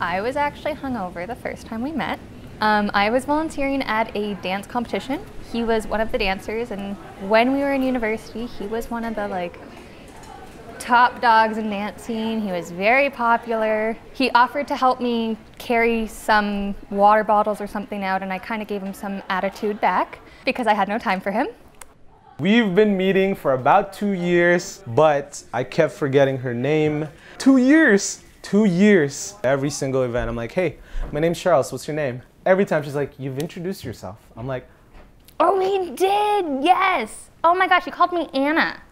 I was actually hungover the first time we met. Um, I was volunteering at a dance competition. He was one of the dancers, and when we were in university, he was one of the like top dogs in dancing. He was very popular. He offered to help me carry some water bottles or something out, and I kind of gave him some attitude back because I had no time for him. We've been meeting for about two years, but I kept forgetting her name. Two years! Two years. Every single event, I'm like, hey, my name's Charles, what's your name? Every time she's like, you've introduced yourself. I'm like, Oh, he did, yes. Oh my gosh, he called me Anna.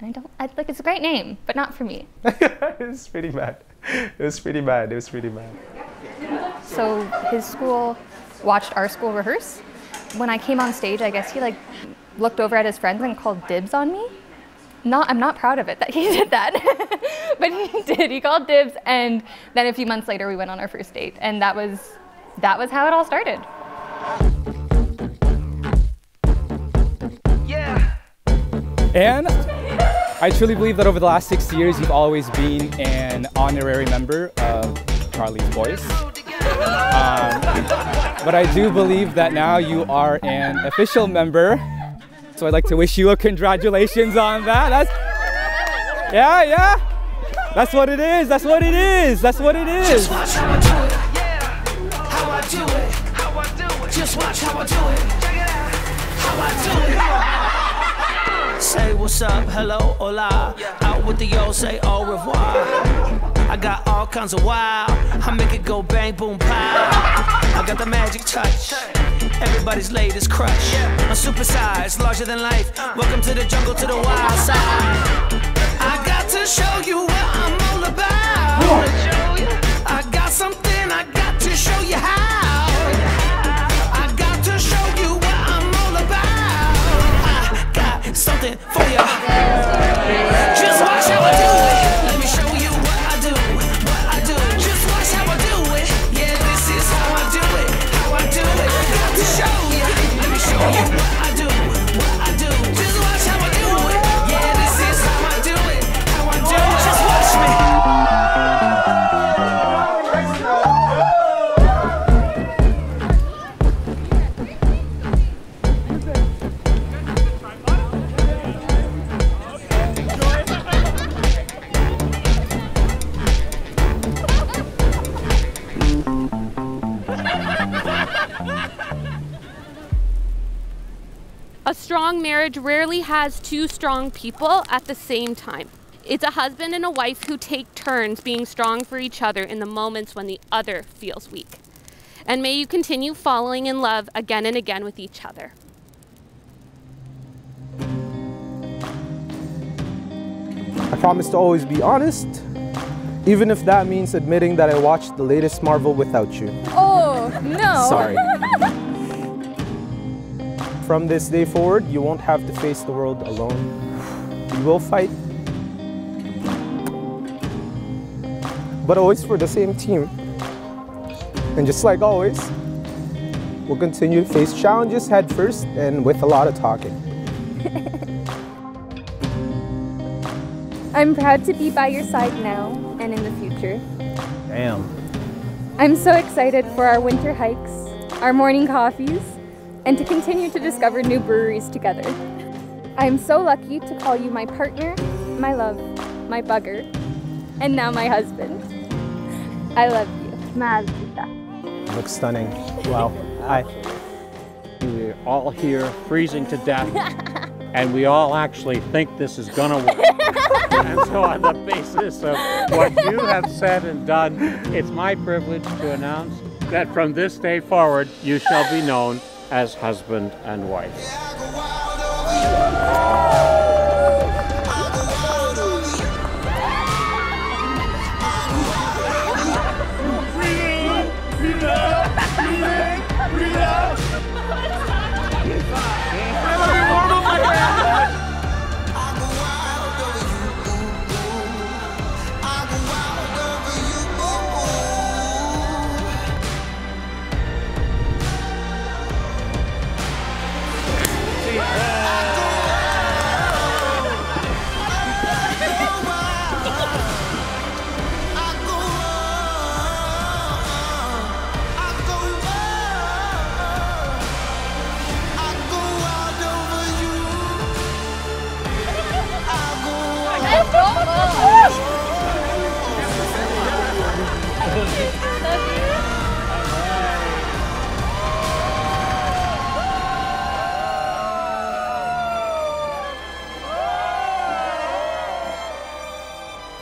And I don't, I, like, it's a great name, but not for me. it was pretty bad. It was pretty bad. It was pretty bad. So his school watched our school rehearse. When I came on stage, I guess he like looked over at his friends and called dibs on me. Not, I'm not proud of it that he did that, but he did. He called dibs, and then a few months later, we went on our first date, and that was, that was how it all started. Yeah. And I truly believe that over the last 60 years, you've always been an honorary member of Charlie's Voice. Um, but I do believe that now you are an official member. So I'd like to wish you a congratulations on that. That's, yeah, yeah. That's what it is. That's what it is. That's what it is. Just watch how I do it. How I do it. How I do it. Just watch how I do it. How I do it. What's up, hello, hola. Out with the yo, say au revoir. I got all kinds of wild. I make it go bang, boom, pow. I got the magic touch. Everybody's latest crush. I'm supersized, larger than life. Welcome to the jungle, to the wild side. I got to show you what I'm all about. Strong marriage rarely has two strong people at the same time. It's a husband and a wife who take turns being strong for each other in the moments when the other feels weak. And may you continue falling in love again and again with each other. I promise to always be honest, even if that means admitting that I watched the latest Marvel without you. Oh, no. Sorry. From this day forward, you won't have to face the world alone. You will fight, but always for the same team. And just like always, we'll continue to face challenges head first and with a lot of talking. I'm proud to be by your side now and in the future. Damn. I'm so excited for our winter hikes, our morning coffees, and to continue to discover new breweries together. I am so lucky to call you my partner, my love, my bugger, and now my husband. I love you. Maldita. Looks stunning. Wow. Hi. We're all here freezing to death, and we all actually think this is gonna work. and so, on the basis of what you have said and done, it's my privilege to announce that from this day forward, you shall be known as husband and wife.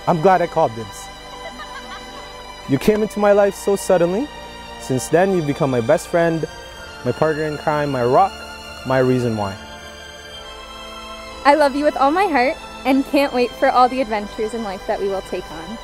I'm glad I called dibs. You came into my life so suddenly. Since then, you've become my best friend, my partner in crime, my rock, my reason why. I love you with all my heart and can't wait for all the adventures in life that we will take on.